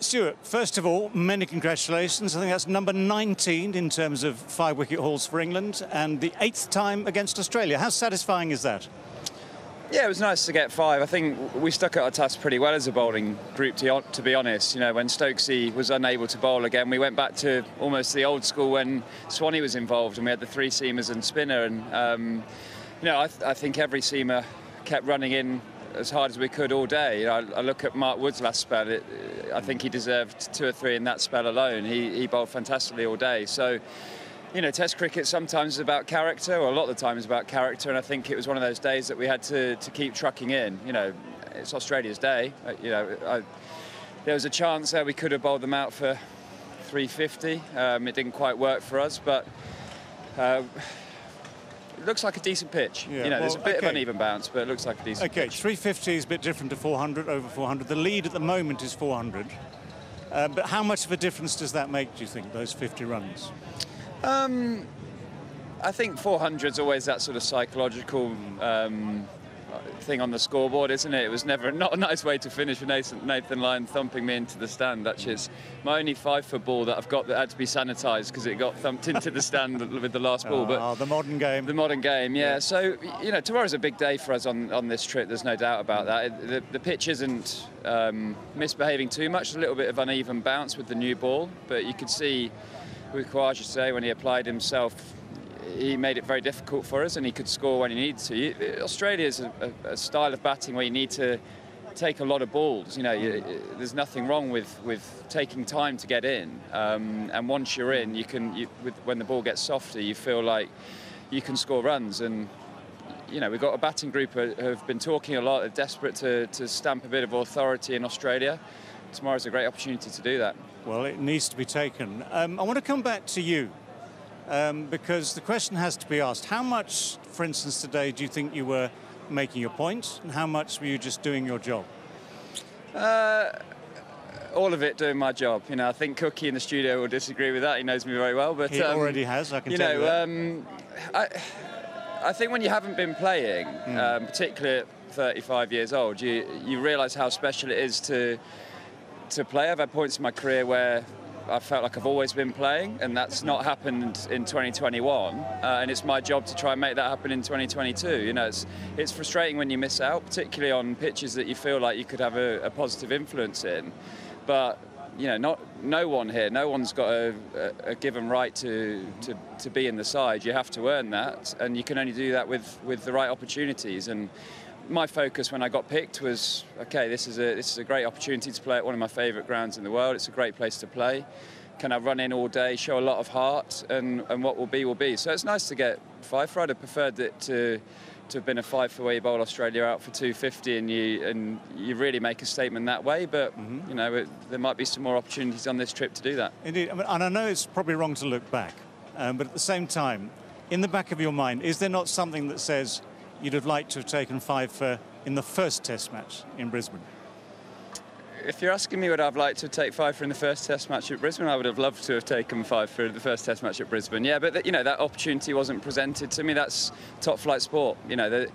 Stuart, first of all, many congratulations. I think that's number 19 in terms of five wicket hauls for England and the eighth time against Australia. How satisfying is that? Yeah, it was nice to get five. I think we stuck at our task pretty well as a bowling group, to, to be honest. You know, when Stokesy was unable to bowl again, we went back to almost the old school when Swanny was involved and we had the three seamers and spinner. And, um, you know, I, th I think every seamer kept running in as hard as we could all day. I, I look at Mark Wood's last spell. It, I think he deserved two or three in that spell alone. He, he bowled fantastically all day. So, you know, Test cricket sometimes is about character, or a lot of the time is about character. And I think it was one of those days that we had to, to keep trucking in. You know, it's Australia's day. You know, I, there was a chance there we could have bowled them out for 350. Um, it didn't quite work for us, but. Uh, it looks like a decent pitch. Yeah, you know, well, there's a bit okay. of uneven bounce, but it looks like a decent Okay, pitch. 350 is a bit different to 400, over 400. The lead at the moment is 400. Uh, but how much of a difference does that make, do you think, those 50 runs? Um, I think 400 is always that sort of psychological um, thing on the scoreboard, isn't it? It was never not a nice way to finish with Nathan, Nathan Lyon thumping me into the stand. Actually, it's my only five foot ball that I've got that had to be sanitised because it got thumped into the stand with the last ball. but oh, the modern game. The modern game, yeah. yeah. So you know, tomorrow's a big day for us on, on this trip. There's no doubt about that. The, the pitch isn't um, misbehaving too much. A little bit of uneven bounce with the new ball, but you could see with Khawaja today when he applied himself he made it very difficult for us and he could score when he needed to. Australia is a, a, style of batting where you need to take a lot of balls. You know, you, there's nothing wrong with, with taking time to get in. Um, and once you're in, you can, you, with, when the ball gets softer, you feel like you can score runs. And, you know, we've got a batting group who have been talking a lot, are desperate to, to stamp a bit of authority in Australia. Tomorrow's a great opportunity to do that. Well, it needs to be taken. Um, I want to come back to you um, because the question has to be asked how much, for instance, today do you think you were making your points point, and how much were you just doing your job? Uh, all of it doing my job. You know, I think Cookie in the studio will disagree with that. He knows me very well, but he um, already has. I can you tell know, you um, I, I think when you haven't been playing, mm. um, particularly at 35 years old, you you realise how special it is to to play. I've had points in my career where I felt like I've always been playing, and that's not happened in 2021. Uh, and it's my job to try and make that happen in 2022. You know, it's it's frustrating when you miss out, particularly on pitches that you feel like you could have a, a positive influence in. But you know, not no one here, no one's got a, a, a, given right to, to to be in the side. You have to earn that, and you can only do that with with the right opportunities. And my focus when I got picked was okay. This is a this is a great opportunity to play at one of my favourite grounds in the world. It's a great place to play. Can I run in all day, show a lot of heart, and, and what will be will be. So it's nice to get five for. I'd have preferred it to to have been a five for where you bowl Australia out for 250 and you and you really make a statement that way. But mm-hmm. you know it, there might be some more opportunities on this trip to do that. Indeed, I mean, and I know it's probably wrong to look back, um, but at the same time, in the back of your mind, is there not something that says you'd have liked to have taken five for in the first Test match in Brisbane? If you're asking me what I'd like to take five for in the first Test match at Brisbane, I would have loved to have taken five for the first Test match at Brisbane. Yeah, but you know that opportunity wasn't presented to me. That's top flight sport. You know, the,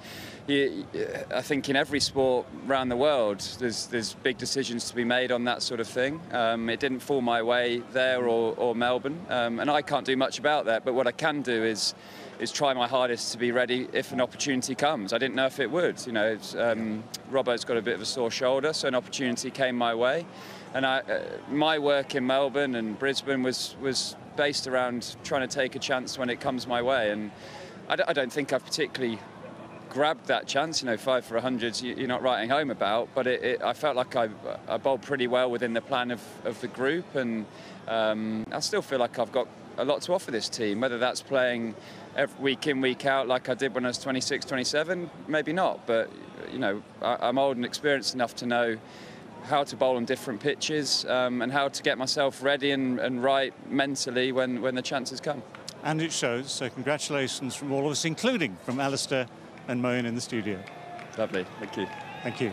you, I think in every sport around the world, there's there's big decisions to be made on that sort of thing. Um, it didn't fall my way there or, or Melbourne, um, and I can't do much about that. But what I can do is is try my hardest to be ready if an opportunity comes. I didn't know if it would. You know, um, Robbo's got a bit of a sore shoulder, so an opportunity came my way. And I, uh, my work in Melbourne and Brisbane was, was based around trying to take a chance when it comes my way. And I d- I don't think I've particularly grabbed that chance. You know, five for a 100, you're not writing home about, but it, it, I felt like I, I, bowled pretty well within the plan of, of the group, and um, I still feel like I've got a lot to offer this team, whether that's playing every week in, week out like I did when I was 26, 27, maybe not, but you know, I, am old and experienced enough to know how to bowl on different pitches um, and how to get myself ready and, and right mentally when, when the chances come. And it shows, so congratulations from all of us, including from Alastair and Moeen in the studio. Lovely, thank you. Thank you.